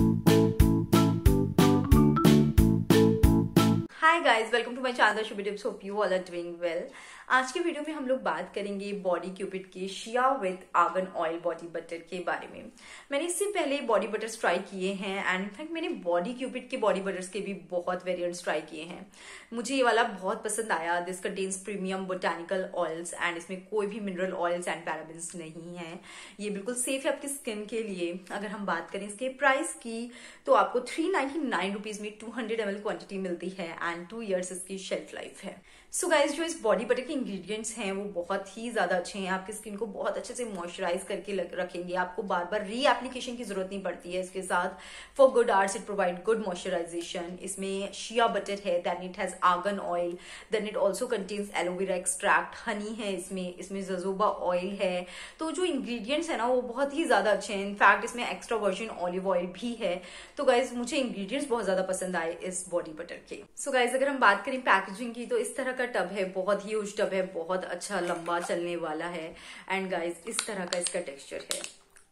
you hi guys welcome to my channel Shubh tips hope you all are doing well आज के video में हम लोग बात करेंगे बॉडी क्यूपिड के shea with argan oil body butter के बारे में। मैंने इससे पहले बॉडी बटर्स ट्राई किए हैं एंड इनफैक्ट मैंने बॉडी क्यूपिड के बॉडी बटर्स के भी बहुत वेरिएंट्स ट्राई किए हैं। मुझे ये वाला बहुत पसंद आया। This contains premium botanical oils and इसमें कोई भी मिनरल ऑयल्स एंड पैराबिन्स नहीं है। ये बिल्कुल सेफ़ है आपकी स्किन के लिए। अगर हम बात करें इसके प्राइस की तो आपको थ्री नाइनटी नाइन रुपीज़ में two hundred M L quantity मिलती है एंड टू ईयर्स इसकी शेल्फ लाइफ है। सो so गाइज़ जो इस बॉडी बटर के इंग्रेडिएंट्स हैं, वो बहुत ही ज़्यादा अच्छे हैं। आपकी स्किन को बहुत अच्छे से मॉइस्चराइज करके रखेंगे। आपको बार बार री एप्लीकेशन की ज़रूरत नहीं पड़ती है इसके साथ। For good arts it provide good moisturisation इसमें शिया बटर है then it has argan oil then it also contains aloe vera extract honey है इसमें इसमें जजोबा ऑयल है। तो जो इंग्रीडियंट्स है ना, वो बहुत ही ज़्यादा अच्छे हैं। इनफैक्ट इसमें एक्स्ट्रा वर्जन ऑलिव ऑयल भी है। तो गाइज़ मुझे इंग्रीडियंट्स बहुत ज़्यादा पसंद आए इस बॉडी बटर के। सो so गाइज़ अगर हम बात करें पैकेजिंग की तो इस तरह का टब है, बहुत ही उस टब है, बहुत अच्छा लंबा चलने वाला है। एंड गाइज़ इस तरह का इसका टेक्सचर है।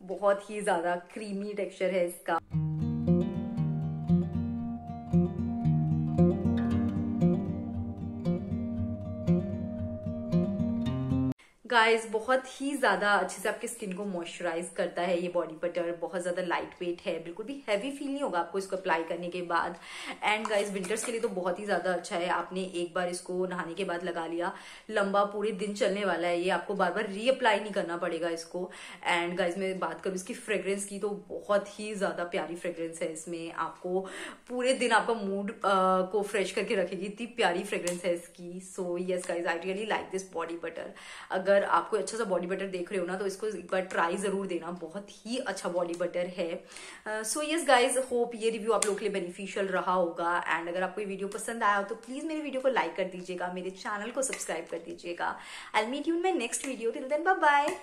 बहुत ही ज़्यादा क्रीमी टेक्सचर है इसका। गाइस बहुत ही ज़्यादा अच्छे से आपकी स्किन को मॉइस्चराइज करता है ये बॉडी बटर बहुत ज़्यादा लाइट वेट है, बिल्कुल भी हैवी फील नहीं होगा आपको इसको अप्लाई करने के बाद। एंड गाइस विंटर्स के लिए तो बहुत ही ज़्यादा अच्छा है, आपने एक बार इसको नहाने के बाद लगा लिया, लंबा पूरे दिन चलने वाला है, ये आपको बार बार रीअप्लाई नहीं करना पड़ेगा इसको। एंड गाइज़ मैं बात करूँ इसकी फ्रेग्रेंस की तो बहुत ही ज़्यादा प्यारी फ्रेग्रेंस है इसमें, आपको पूरे दिन आपका मूड को फ्रेश करके रखेगी, इतनी प्यारी फ्रेग्रेंस है इसकी। So yes guys I really like this body butter अगर अगर आपको अच्छा सा बॉडी बटर देख रहे हो ना तो इसको एक बार ट्राई ज़रूर देना। बहुत ही अच्छा बॉडी बटर है। सो यस गाइज़ होप ये रिव्यू आप लोग के लिए बेनिफिशियल रहा होगा। एंड अगर आपको ये वीडियो पसंद आया हो तो प्लीज़ मेरे वीडियो को लाइक कर दीजिएगा, मेरे चैनल को सब्सक्राइब कर दीजिएगा। I meet you my next video till then bye